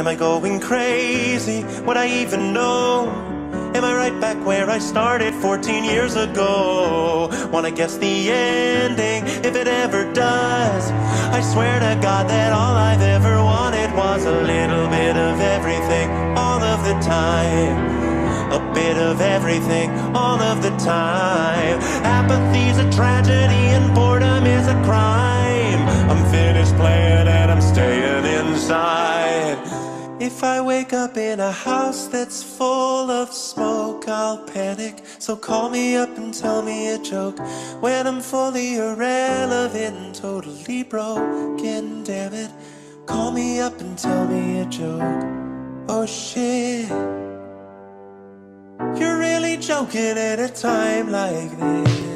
Am I going crazy? What I even know? Am I right back where I started 14 years ago? Wanna guess the ending, if it ever does. I swear to God that all I've ever wanted was a little bit of everything, all of the time. A bit of everything, all of the time. Apathy's a tragedy and boredom is a crime. I'm finished playing and I'm staying inside. If I wake up in a house that's full of smoke, I'll panic. So call me up and tell me a joke. When I'm fully irrelevant and totally broken, damn it. Call me up and tell me a joke. Oh shit. You're really joking at a time like this.